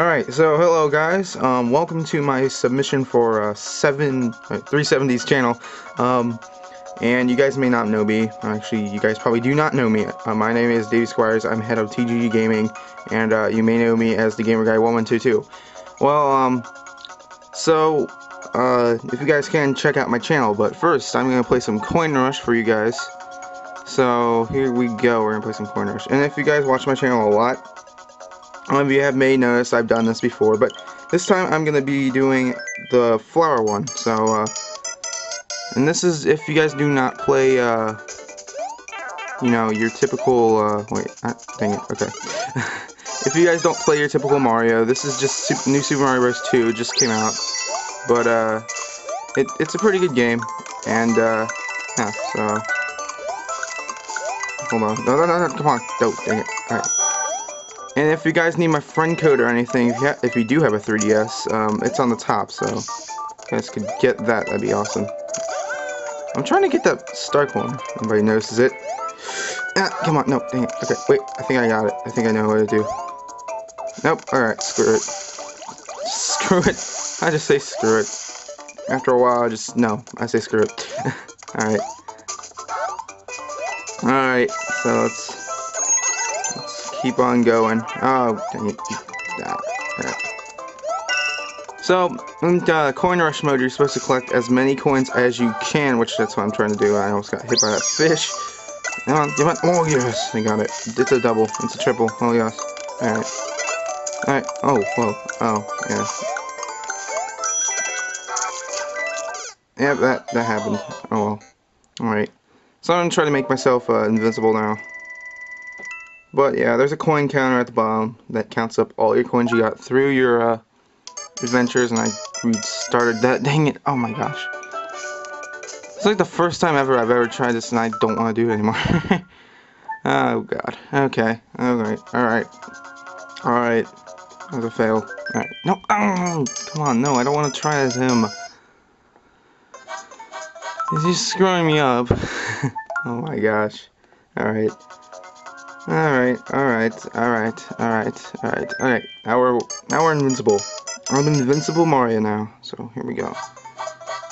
Alright, so hello guys, um, welcome to my submission for uh, 7, uh, Thee Sven-D's channel, um, and you guys may not know me, actually you guys probably do not know me, uh, my name is Davey Squires, I'm head of TGG Gaming, and uh, you may know me as the Gamer Guy 1122. Well, um, so, uh, if you guys can, check out my channel, but first, I'm going to play some Coin Rush for you guys, so here we go, we're going to play some Coin Rush, and if you guys watch my channel a lot, some of you have may notice, I've done this before, but this time I'm going to be doing the flower one. So, uh, and this is if you guys do not play, uh, you know, your typical, uh, wait, ah, dang it, okay. if you guys don't play your typical Mario, this is just Super, New Super Mario Bros. 2, just came out. But, uh, it, it's a pretty good game, and, uh, yeah, so, hold on, no, no, no, no, come on, don't, dang it, alright. And if you guys need my friend code or anything, if you, if you do have a 3DS, um, it's on the top, so you guys could get that. That'd be awesome. I'm trying to get that star coin. Nobody notices it. Ah, come on, no, dang it. Okay, wait, I think I got it. I think I know what to do. Nope, alright, screw it. Screw it. I just say screw it. After a while, I just, no, I say screw it. alright. Alright, so let's keep on going. Oh, dang it. So, in uh, coin rush mode, you're supposed to collect as many coins as you can, which that's what I'm trying to do. I almost got hit by that fish. Come on, give it. Oh, yes, I got it. It's a double. It's a triple. Oh, yes. Alright. Alright. Oh, whoa. Oh, yeah. Yeah, that, that happened. Oh, well. Alright. So I'm going to try to make myself uh, invincible now. But yeah, there's a coin counter at the bottom that counts up all your coins you got through your uh, adventures, and I restarted that. Dang it! Oh my gosh. It's like the first time ever I've ever tried this, and I don't want to do it anymore. oh god. Okay. Alright. Alright. Alright. That was a fail. Alright. No. Oh, come on. No, I don't want to try as him. Is he screwing me up? oh my gosh. Alright. Alright, alright, alright, alright, alright, alright. Now we're now we're invincible. I'm invincible Mario now. So here we go.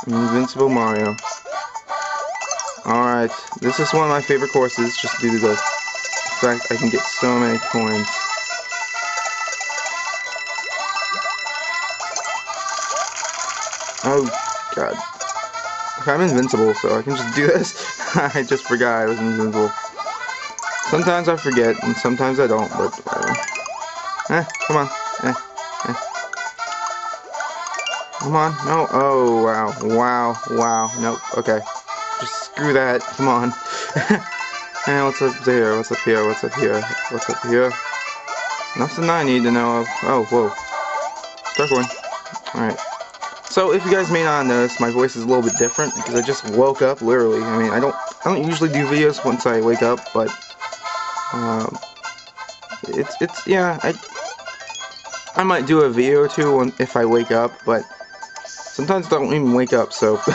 Invincible Mario. Alright, this is one of my favorite courses just due to the fact I can get so many coins. Oh god. I'm invincible, so I can just do this. I just forgot I was invincible. Sometimes I forget, and sometimes I don't, but whatever. Eh, come on. Eh, eh. Come on. No. Oh, wow. Wow. Wow. Nope. Okay. Just screw that. Come on. hey, what's up there? What's up here? What's up here? What's up here? Nothing I need to know of. Oh, whoa. Dark one. Alright. So, if you guys may not notice, my voice is a little bit different because I just woke up, literally. I mean, I don't, I don't usually do videos once I wake up, but um, it's it's yeah. I I might do a video or two if I wake up, but sometimes I don't even wake up. So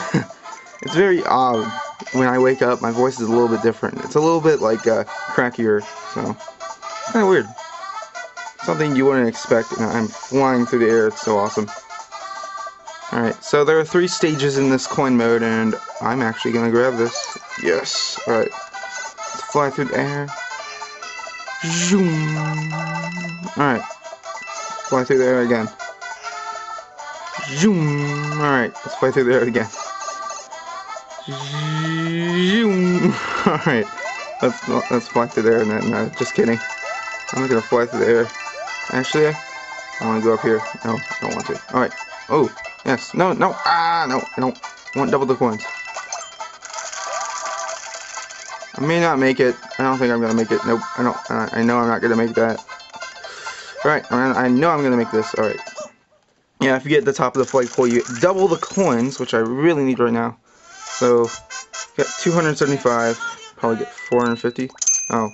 it's very odd when I wake up. My voice is a little bit different. It's a little bit like uh, crackier. So kind of weird. Something you wouldn't expect. I'm flying through the air. It's so awesome. Alright, so there are three stages in this coin mode, and I'm actually going to grab this. Yes. Alright. Let's fly through the air. Zoom. Alright. Fly through there again. Zoom. Alright, let's fly through there again. Zoom. Alright. Let's let's fly through there and then uh, just kidding. I'm not gonna fly through the air. Actually I wanna go up here. No, I don't want to. Alright. Oh, yes. No, no, ah no, I don't want double the coins. May not make it. I don't think I'm gonna make it. Nope. I don't. I know I'm not gonna make that. All right. I know I'm gonna make this. All right. Yeah. If you get the top of the flagpole, you double the coins, which I really need right now. So, got 275. Probably get 450. Oh,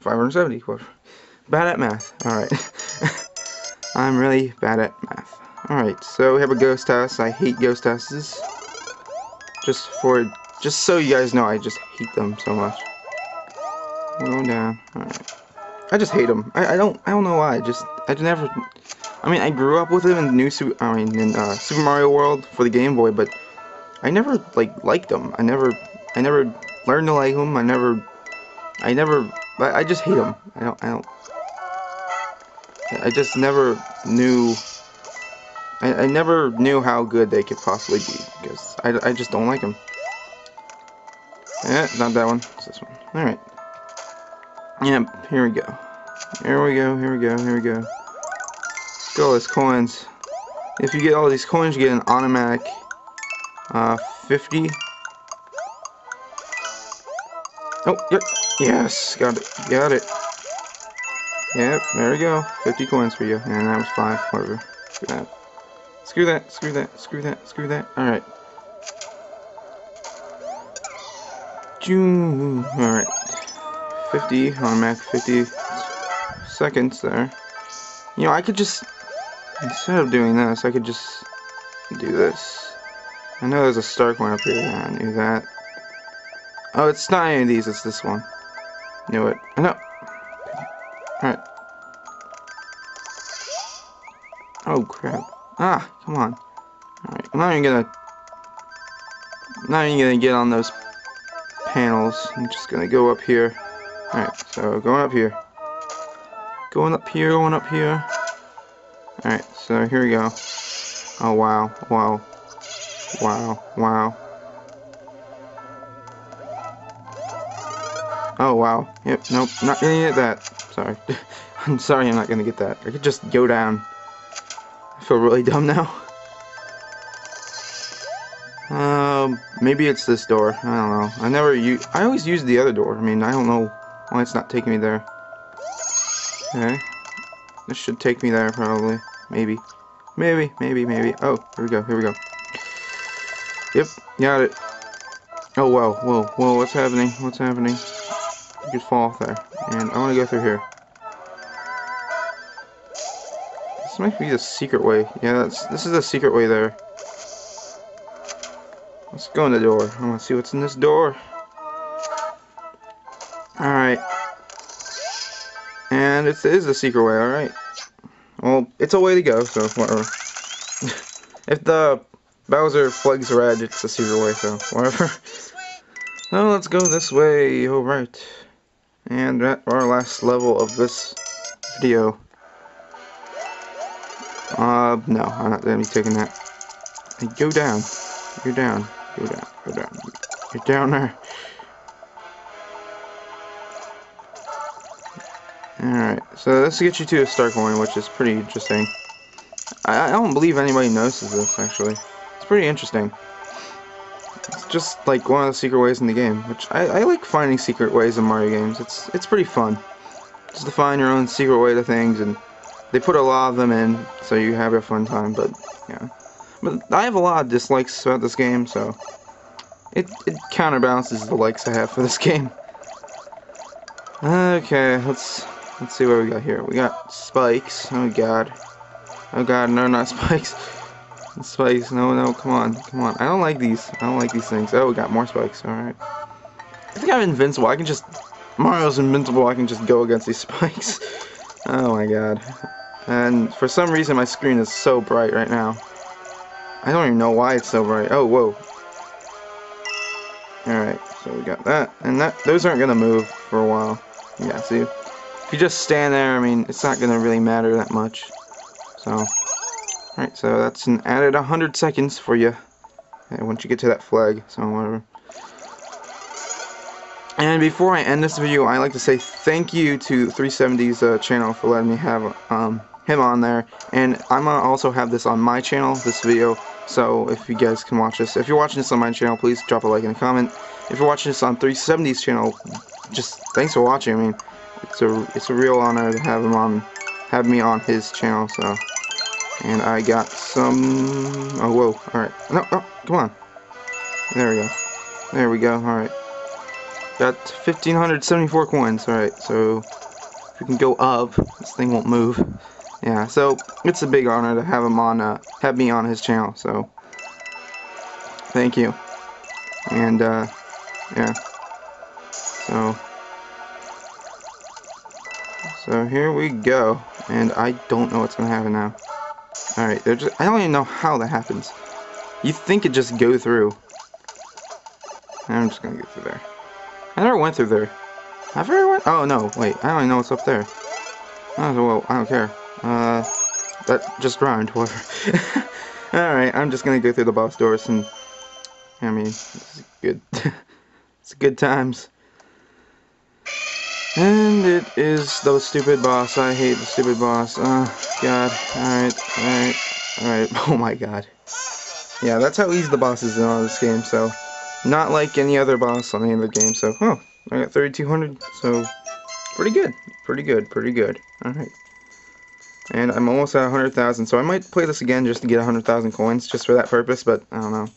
570. Bad at math. All right. I'm really bad at math. All right. So we have a ghost house. I hate ghost houses. Just for just so you guys know, I just hate them so much. Going down. Alright. I just hate them. I, I don't I don't know why. I just I never I mean, I grew up with them in New Super, I mean, in uh, Super Mario World for the Game Boy, but I never like liked them. I never, I never learned to like them. I never, I never, I, I just hate them. I don't, I don't, I just never knew. I, I never knew how good they could possibly be because I, I just don't like them. Eh, not that one. It's this one. Alright. Yep, here we go. Here we go, here we go, here we go. Go, these coins. If you get all these coins, you get an automatic uh, 50. Oh, yep. Yes, got it. Got it. Yep, there we go. 50 coins for you. And that was 5, whatever. Screw that. Screw that, screw that, screw that, screw that. Alright. Alright. 50, automatic 50 seconds there. You know, I could just, instead of doing this, I could just do this. I know there's a star coin up here, yeah, I knew that. Oh, it's not any of these, it's this one. Knew it. I know. Alright. Oh, crap. Ah, come on. Alright, I'm not even gonna... I'm not even gonna get on those panels. I'm just gonna go up here. Alright, so going up here. Going up here, going up here. Alright, so here we go. Oh wow, wow. Wow, wow. Oh wow. Yep, nope, not gonna get that. Sorry. I'm sorry I'm not gonna get that. I could just go down. I feel really dumb now. Um, maybe it's this door. I don't know. I never use. I always use the other door. I mean, I don't know why it's not taking me there. Okay. This should take me there, probably. Maybe. Maybe, maybe, maybe. Oh, here we go, here we go. Yep, got it. Oh, wow, whoa, whoa, what's happening? What's happening? You could fall off there. And I want to go through here. This might be the secret way. Yeah, that's this is the secret way there. Let's go in the door. I want to see what's in this door. Alright. And it is the secret way, alright. Well, it's a way to go, so whatever. if the Bowser flags red, it's the secret way, so whatever. Now let's go this way, alright. And at our last level of this video. Uh, no, I'm not gonna be taking that. go down. You're down. Go down. Go down. Get down there. Alright, so this gets you to a star coin, which is pretty interesting. I, I don't believe anybody notices this, actually. It's pretty interesting. It's just like one of the secret ways in the game, which I, I like finding secret ways in Mario games. It's it's pretty fun. Just to find your own secret way to things, and they put a lot of them in, so you have a fun time, but, yeah. But I have a lot of dislikes about this game, so it, it counterbalances the likes I have for this game. Okay, let's let's see what we got here. We got spikes. Oh god. Oh god, no, not spikes. Spikes, no, no, come on, come on. I don't like these. I don't like these things. Oh, we got more spikes. Alright. I think I'm invincible. I can just... Mario's invincible. I can just go against these spikes. oh my god. And for some reason, my screen is so bright right now. I don't even know why it's so bright. Oh, whoa. Alright, so we got that. And that those aren't going to move for a while. Yeah, see? If you just stand there, I mean, it's not going to really matter that much. So... Alright, so that's an added 100 seconds for you. And once you get to that flag, so whatever. And before I end this video, I like to say thank you to Thee Sven-D's uh, channel for letting me have um, him on there. And I'm going to also have this on my channel, this video. So if you guys can watch this. If you're watching this on my channel, please drop a like and a comment. If you're watching this on Thee Sven-D's channel, just thanks for watching. I mean, it's a, it's a real honor to have him on, have me on his channel, so... And I got some... Oh, whoa. Alright. No, oh, come on. There we go. There we go. Alright. Got 1,574 coins. Alright, so... If we can go up, this thing won't move. Yeah, so it's a big honor to have him on, uh, have me on his channel, so... Thank you. And, uh, yeah. So... So here we go. And I don't know what's gonna happen now. Alright, I don't even know how that happens. You think it just go through. I'm just gonna go through there. I never went through there. Have I ever went? Oh no, wait, I don't even know what's up there. Oh well, I don't care. Uh that just rhymed, whatever. Alright, I'm just gonna go through the boss doors and I mean it's good. it's good times. And it is the stupid boss. I hate the stupid boss. Oh, God. Alright, alright, alright. Oh my god. Yeah, that's how easy the boss is in all this game, so... Not like any other boss on any other game, so... Oh, I got 3,200, so... Pretty good. Pretty good, pretty good. Alright. And I'm almost at 100,000, so I might play this again just to get 100,000 coins, just for that purpose, but I don't know.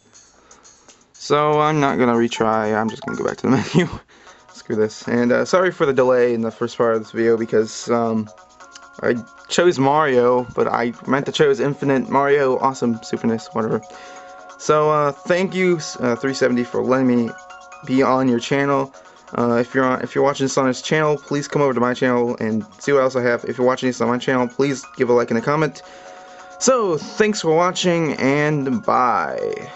So I'm not gonna retry, I'm just gonna go back to the menu screw this. And uh, sorry for the delay in the first part of this video because um, I chose Mario, but I meant to chose Infinite Mario Awesome Superness, whatever. So uh, thank you uh, Thee Sven-D for letting me be on your channel. Uh, if you're on, if you're watching this on this channel, please come over to my channel and see what else I have. If you're watching this on my channel, please give a like and a comment. So thanks for watching and bye.